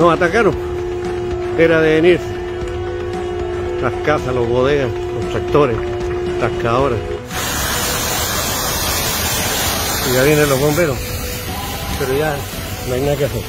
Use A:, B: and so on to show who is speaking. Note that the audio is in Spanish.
A: nos atacaron. Era de venir las casas, los bodegas, los tractores, las cadoras. Y ya vienen los bomberos. Pero ya no hay nada que hacer.